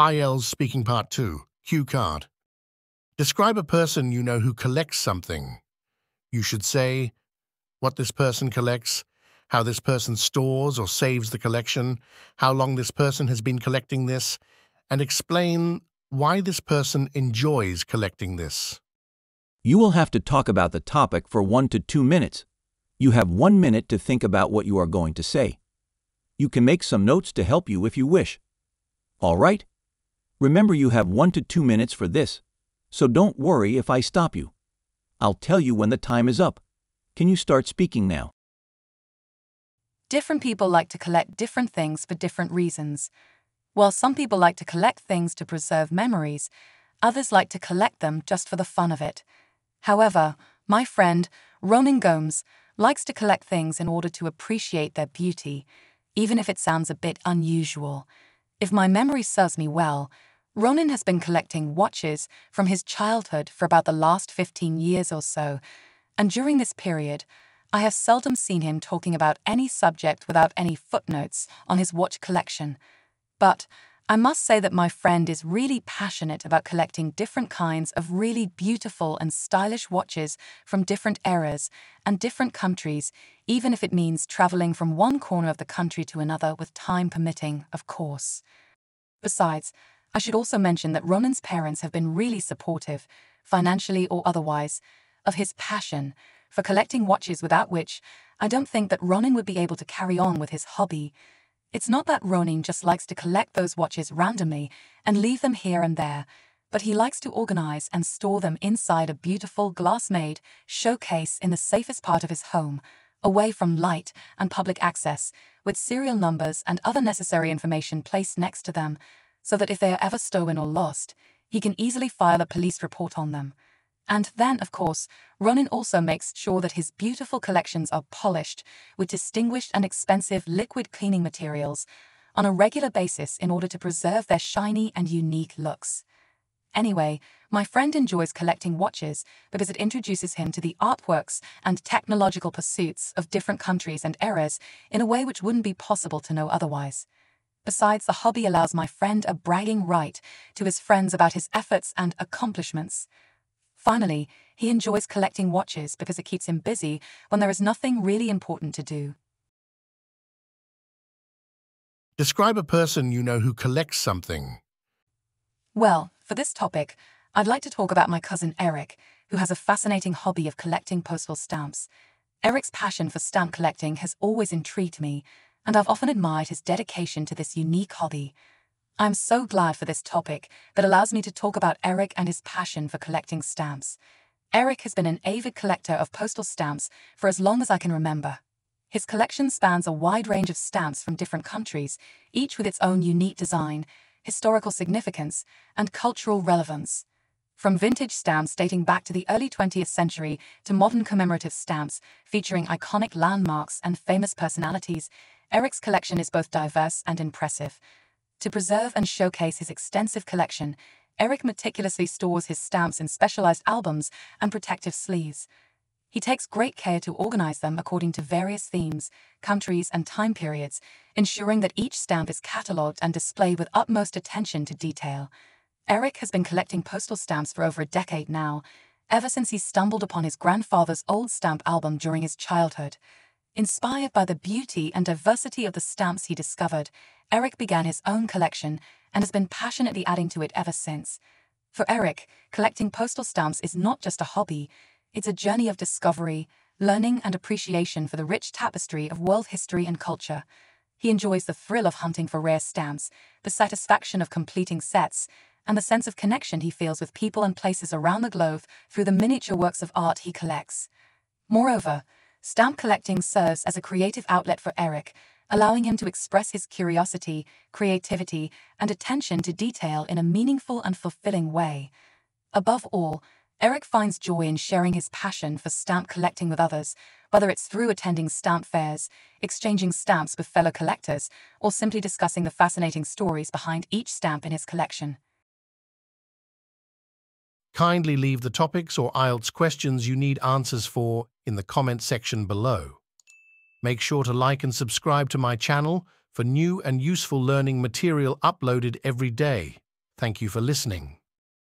IELTS Speaking Part 2, Cue Card. Describe a person you know who collects something. You should say what this person collects, how this person stores or saves the collection, how long this person has been collecting this, and explain why this person enjoys collecting this. You will have to talk about the topic for one to two minutes. You have one minute to think about what you are going to say. You can make some notes to help you if you wish. All right? Remember you have one to two minutes for this, so don't worry if I stop you. I'll tell you when the time is up. Can you start speaking now? Different people like to collect different things for different reasons. While some people like to collect things to preserve memories, others like to collect them just for the fun of it. However, my friend, Ronan Gomes, likes to collect things in order to appreciate their beauty, even if it sounds a bit unusual. If my memory serves me well, Ronan has been collecting watches from his childhood for about the last 15 years or so, and during this period, I have seldom seen him talking about any subject without any footnotes on his watch collection. But I must say that my friend is really passionate about collecting different kinds of really beautiful and stylish watches from different eras and different countries, even if it means traveling from one corner of the country to another with time permitting, of course. Besides, I should also mention that Ronan's parents have been really supportive, financially or otherwise, of his passion for collecting watches without which I don't think that Ronan would be able to carry on with his hobby. It's not that Ronan just likes to collect those watches randomly and leave them here and there, but he likes to organize and store them inside a beautiful glass-made showcase in the safest part of his home, away from light and public access, with serial numbers and other necessary information placed next to them, so that if they are ever stolen or lost, he can easily file a police report on them. And then, of course, Ronan also makes sure that his beautiful collections are polished with distinguished and expensive liquid cleaning materials on a regular basis in order to preserve their shiny and unique looks. Anyway, my friend enjoys collecting watches because it introduces him to the artworks and technological pursuits of different countries and eras in a way which wouldn't be possible to know otherwise. Besides, the hobby allows my friend a bragging right to his friends about his efforts and accomplishments. Finally, he enjoys collecting watches because it keeps him busy when there is nothing really important to do. Describe a person you know who collects something. Well, for this topic, I'd like to talk about my cousin Eric, who has a fascinating hobby of collecting postal stamps. Eric's passion for stamp collecting has always intrigued me, and I've often admired his dedication to this unique hobby. I'm so glad for this topic that allows me to talk about Eric and his passion for collecting stamps. Eric has been an avid collector of postal stamps for as long as I can remember. His collection spans a wide range of stamps from different countries, each with its own unique design, historical significance, and cultural relevance. From vintage stamps dating back to the early 20th century to modern commemorative stamps featuring iconic landmarks and famous personalities, Eric's collection is both diverse and impressive, to preserve and showcase his extensive collection, Eric meticulously stores his stamps in specialized albums and protective sleeves. He takes great care to organize them according to various themes, countries, and time periods, ensuring that each stamp is catalogued and displayed with utmost attention to detail. Eric has been collecting postal stamps for over a decade now, ever since he stumbled upon his grandfather's old stamp album during his childhood. Inspired by the beauty and diversity of the stamps he discovered, Eric began his own collection and has been passionately adding to it ever since. For Eric, collecting postal stamps is not just a hobby, it's a journey of discovery, learning, and appreciation for the rich tapestry of world history and culture. He enjoys the thrill of hunting for rare stamps, the satisfaction of completing sets, and the sense of connection he feels with people and places around the globe through the miniature works of art he collects. Moreover, stamp collecting serves as a creative outlet for Eric, allowing him to express his curiosity, creativity, and attention to detail in a meaningful and fulfilling way. Above all, Eric finds joy in sharing his passion for stamp collecting with others, whether it's through attending stamp fairs, exchanging stamps with fellow collectors, or simply discussing the fascinating stories behind each stamp in his collection. Kindly leave the topics or IELTS questions you need answers for in the comment section below. Make sure to like and subscribe to my channel for new and useful learning material uploaded every day. Thank you for listening.